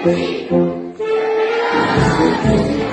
一起加油！